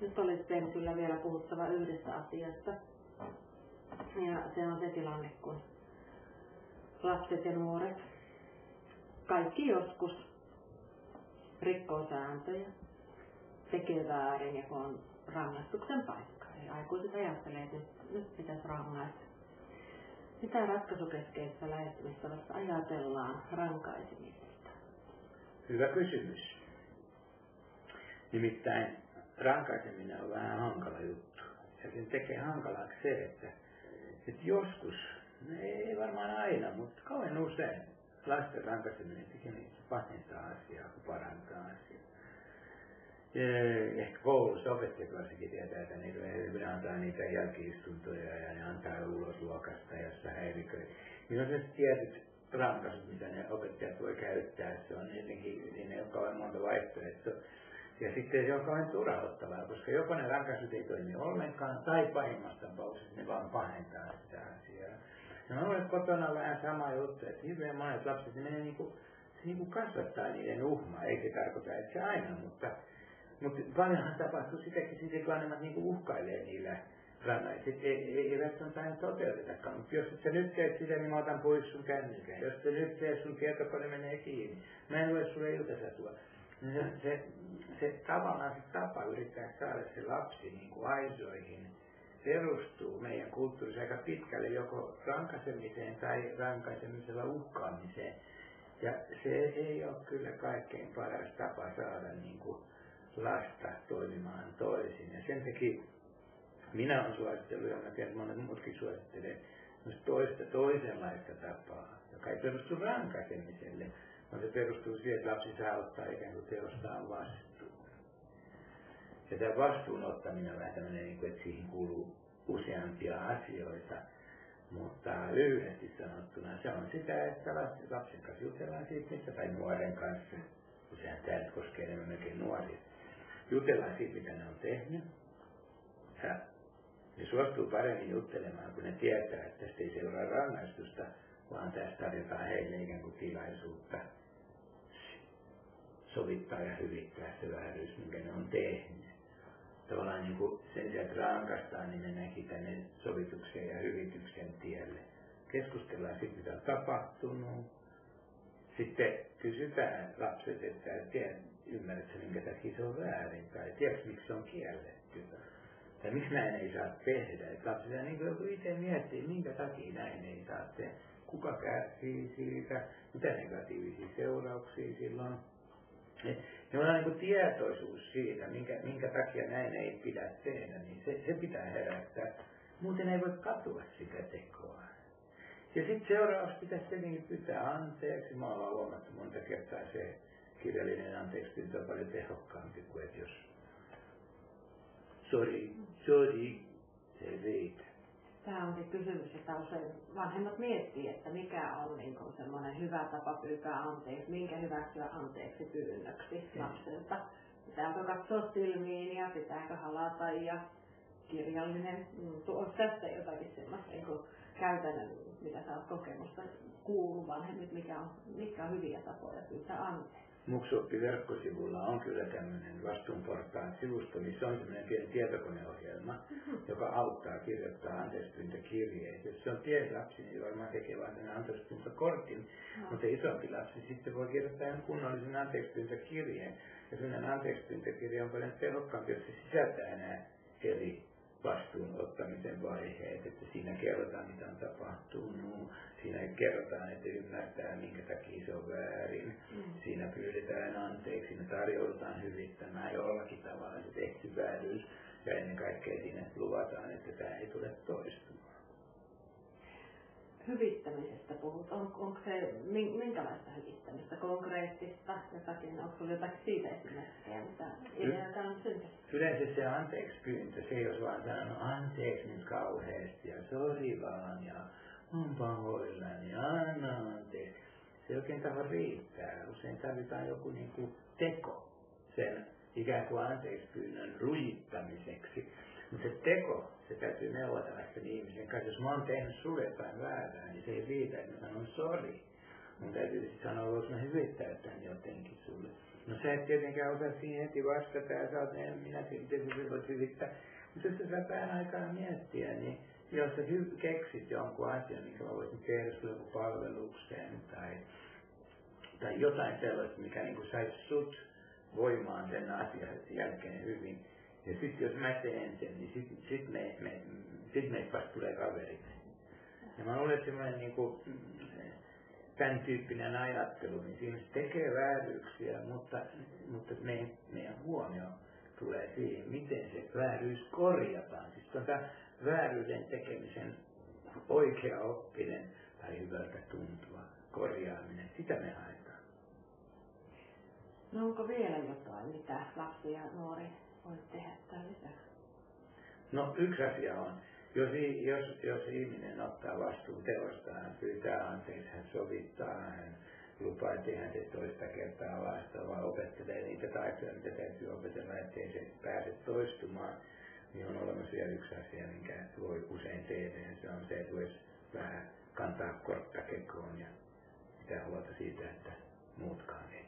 Nyt olisi kyllä vielä puhuttava yhdestä asiasta. Ja se on se tilanne, kun lapset ja nuoret, kaikki joskus rikkoo sääntöjä, tekee väärin ja kun on rangaistuksen paikka. Eli aikuiset ajattelee, että nyt, nyt pitäisi rangaista. Mitä ratkaisukeskeistä lähestymistavasta ajatellaan rankaisemisesta? Hyvä kysymys. Nimittäin rankaiseminen on vähän hankala juttu. Ja sen tekee hankalaksi se, että, että joskus, ei varmaan aina, mutta kauan usein, lasten rankaiseminen pikemminkin pahentaa asiaa kuin parantaa asiaa. Ehkä koulussa opettajat varsinkin tietää, että ne antaa niitä jälkiistuntoja ja ne antaa ulos luokasta, jossa häiriköi. Niin on se tietyt rankaisut, mitä ne opettajat voi käyttää. Se on jotenkin, niin ne on kauan monta vaihtoehtoa. Ja sitten se on kauhean turhauttavaa, koska joko ne rankaisut ei toimi ollenkaan, tai pahimmassa tapauksessa ne vaan pahentaa sitä asiaa. Ja mä olen kotona vähän sama juttu, että hirveän monet lapset, ne menee niinku, se niinku kasvattaa niiden uhmaa. Ei se tarkoita, että se aina, mutta, mutta paljonhan tapahtuu sitäkin kun vanhemmat niinku uhkailee niillä rannaiset. Ei, ei, ei välttämättä aina toteutetakaan, mutta jos et sä nyt teet sitä, niin mä otan pois sun kännykän. Jos sä nyt teet, sun tietokone menee kiinni. Mä en lue sulle iltasatua se, se, se tavallaan se tapa yrittää saada se lapsi niin kuin aisoihin perustuu meidän kulttuurissa aika pitkälle joko rankaisemiseen tai rankaisemisella uhkaamiseen. Ja se ei ole kyllä kaikkein paras tapa saada niin kuin lasta toimimaan toisin. Ja sen takia minä olen suositellut, ja mä tiedän, että monet muutkin suosittelee, toista toisenlaista tapaa, joka ei perustu rankaisemiselle, vaan se perustuu siihen, että lapsi saa ottaa ikään kuin teostaan vastuun. Ja tämä vastuun ottaminen on vähän tämmöinen, niin kuin, että siihen kuuluu useampia asioita. Mutta lyhyesti sanottuna se on sitä, että lapsen kanssa jutellaan siitä, mitä, tai nuoren kanssa, usein tämä koskee enemmän melkein nuoria, jutellaan siitä, mitä ne on tehnyt. Ja ne suostuu paremmin juttelemaan, kun ne tietää, että tästä ei seuraa rangaistusta, vaan tästä tarjotaan heille ikään kuin tilaisuutta sovittaa ja hyvittää se vääryys, minkä ne on tehnyt. Tavallaan niin kuin sen sijaan, että rankastaa, niin ne näki tänne sovituksen ja hyvityksen tielle. Keskustellaan siitä, mitä on tapahtunut. Sitten kysytään lapset, että ymmärrätkö, minkä takia se on väärin, tai tiedätkö, miksi se on kielletty. Tai miksi näin ei saa tehdä. Että lapset niin kuin itse miettii, minkä takia näin ei saa tehdä kuka kärsii siitä, mitä negatiivisia seurauksia silloin. Ja on niin tietoisuus siitä, minkä, minkä takia näin ei pidä tehdä, niin se, se pitää herättää. Muuten ei voi katua sitä tekoa. Ja sitten seuraavaksi pitäisi tietenkin pyytää anteeksi. Mä olen huomattu monta kertaa se kirjallinen anteeksi pyyntö on paljon tehokkaampi kuin että jos sorry, sorry, se riitä tämä on se kysymys, että usein vanhemmat miettii, että mikä on niin kuin semmoinen hyvä tapa pyytää anteeksi, minkä hyväksyä anteeksi pyynnöksi lapselta. Pitääkö katsoa silmiin ja pitääkö halata ja kirjallinen, onko tässä jotakin semmoista niin kuin käytännön, mitä sä oot kokemusta kuullut vanhemmit, mikä on, mitkä on hyviä tapoja pyytää anteeksi? Muksoppi-verkkosivulla on kyllä tämmöinen vastuunportaan sivusto, missä on semmoinen pieni tietokoneohjelma, mm-hmm. joka auttaa kirjoittaa anteeksipyyntökirjeitä. Jos se on pieni lapsi, niin varmaan tekee vain sen anteeksipyyntökortin, no. mutta isompi lapsi sitten voi kirjoittaa ihan kunnollisen anteeksipyyntökirjeen. Ja sellainen anteeksipyyntökirja on paljon tehokkaampi, jos se sisältää nämä eri vastuun ottamisen vaiheet, että siinä kerrotaan mitä on tapahtunut, siinä kerrotaan, että ymmärtää minkä takia se on väärin, mm. siinä pyydetään anteeksi, siinä tarjoudutaan hyvittämään jollakin tavalla se tehty vääryys. Ja ennen kaikkea siinä luvataan, että tämä ei tule toistumaan hyvittämisestä puhut, on, onko se minkälaista hyvittämistä, konkreettista jotakin, onko sinulla jotakin siitä esimerkkejä, mitä ideoita on syntynyt? Yleensä se anteeksi pyyntö, se jos vaan sanoo anteeksi nyt kauheasti ja sori vaan ja on pahoillani ja anna anteeksi. Se oikein taho riittää. Usein tarvitaan joku niin kuin teko sen ikään kuin anteeksi pyynnön rujittamiseksi. Mutta se teko, se täytyy neuvotella sen ihmisen kanssa. Jos mä oon tehnyt sulle jotain väärää, niin se ei riitä, että mä sanon sori. Mun täytyy sitten sanoa, että mä hyvittää tämän jotenkin sulle. No sä et tietenkään osaa siihen heti vastata ja sä oot, en minä tietysti voit hyvittää. Mutta jos sä saa aikaa miettiä, niin jos sä keksit jonkun asian, minkä mä voisin tehdä sulle palvelukseen tai, tai jotain sellaista, mikä niin saisi sut voimaan sen asian jälkeen hyvin. Ja sitten jos mä teen sen, niin sitten sit me, me, sit meistä vasta tulee kaverit. Ja mä että semmoinen niin kuin, tämän tyyppinen ajattelu, niin siinä tekee vääryyksiä, mutta, mutta meidän, meidän huomio tulee siihen, miten se vääryys korjataan. Siis tuota vääryyden tekemisen oikea oppinen tai hyvältä tuntuva korjaaminen, sitä me haetaan. No onko vielä jotain, mitä lapsi ja nuori voi tehdä lisäksi? No yksi asia on, jos, jos, jos ihminen ottaa vastuun teosta, hän pyytää anteeksi, hän sovittaa, hän lupaa, että hän se toista kertaa vasta, vaan opettelee niitä taitoja, mitä täytyy opetella, ettei se pääse toistumaan, niin on olemassa vielä yksi asia, minkä voi usein tehdä, ja se on se, että voisi vähän kantaa kortta kekoon ja pitää huolta siitä, että muutkaan ei